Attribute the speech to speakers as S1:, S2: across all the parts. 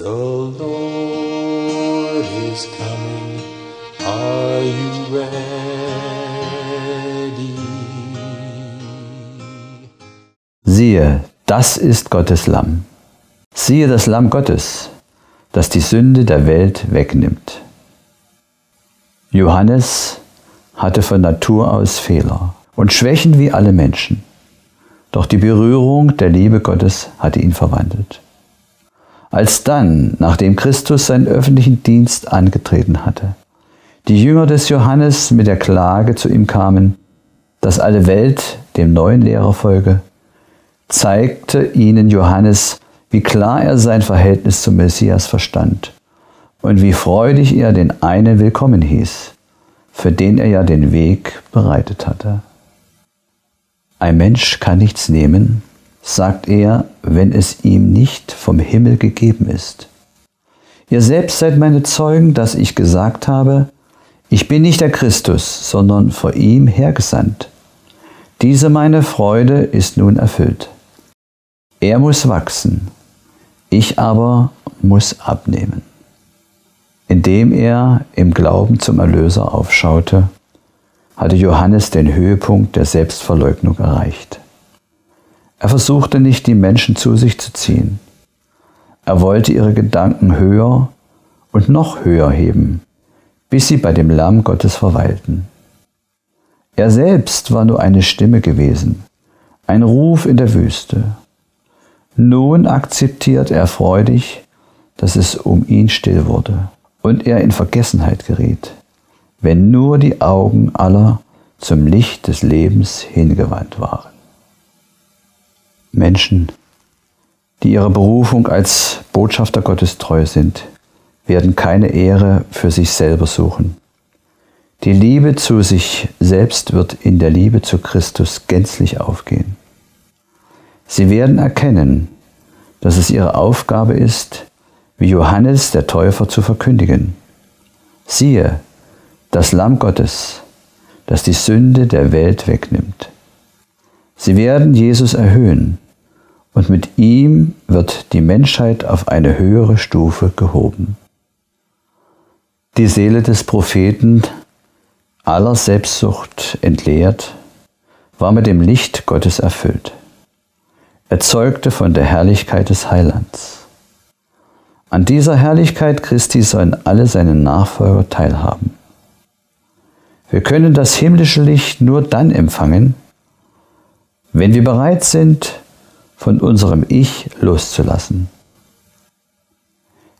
S1: The Lord is coming. Are you ready?
S2: Siehe, das ist Gottes Lamm. Siehe das Lamm Gottes, das die Sünde der Welt wegnimmt. Johannes hatte von Natur aus Fehler und Schwächen wie alle Menschen. Doch die Berührung der Liebe Gottes hatte ihn verwandelt. Als dann, nachdem Christus seinen öffentlichen Dienst angetreten hatte, die Jünger des Johannes mit der Klage zu ihm kamen, dass alle Welt dem neuen Lehrer folge, zeigte ihnen Johannes, wie klar er sein Verhältnis zum Messias verstand und wie freudig er den einen willkommen hieß, für den er ja den Weg bereitet hatte. Ein Mensch kann nichts nehmen, sagt er, wenn es ihm nicht vom Himmel gegeben ist. Ihr selbst seid meine Zeugen, dass ich gesagt habe, ich bin nicht der Christus, sondern vor ihm hergesandt. Diese meine Freude ist nun erfüllt. Er muss wachsen, ich aber muss abnehmen. Indem er im Glauben zum Erlöser aufschaute, hatte Johannes den Höhepunkt der Selbstverleugnung erreicht. Er versuchte nicht, die Menschen zu sich zu ziehen. Er wollte ihre Gedanken höher und noch höher heben, bis sie bei dem Lamm Gottes verweilten. Er selbst war nur eine Stimme gewesen, ein Ruf in der Wüste. Nun akzeptiert er freudig, dass es um ihn still wurde und er in Vergessenheit geriet, wenn nur die Augen aller zum Licht des Lebens hingewandt waren. Menschen, die ihrer Berufung als Botschafter Gottes treu sind, werden keine Ehre für sich selber suchen. Die Liebe zu sich selbst wird in der Liebe zu Christus gänzlich aufgehen. Sie werden erkennen, dass es ihre Aufgabe ist, wie Johannes der Täufer zu verkündigen. Siehe, das Lamm Gottes, das die Sünde der Welt wegnimmt. Sie werden Jesus erhöhen und mit ihm wird die Menschheit auf eine höhere Stufe gehoben. Die Seele des Propheten, aller Selbstsucht entleert, war mit dem Licht Gottes erfüllt. Er zeugte von der Herrlichkeit des Heilands. An dieser Herrlichkeit Christi sollen alle seine Nachfolger teilhaben. Wir können das himmlische Licht nur dann empfangen, wenn wir bereit sind, von unserem Ich loszulassen.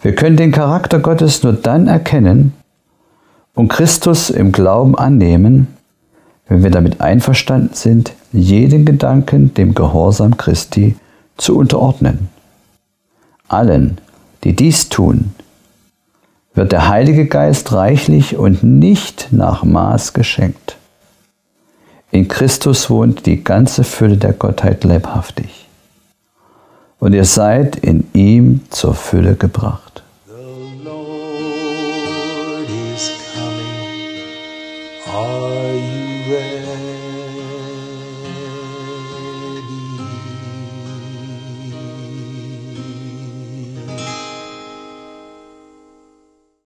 S2: Wir können den Charakter Gottes nur dann erkennen und Christus im Glauben annehmen, wenn wir damit einverstanden sind, jeden Gedanken dem Gehorsam Christi zu unterordnen. Allen, die dies tun, wird der Heilige Geist reichlich und nicht nach Maß geschenkt. In Christus wohnt die ganze Fülle der Gottheit leibhaftig und ihr seid in ihm zur Fülle gebracht.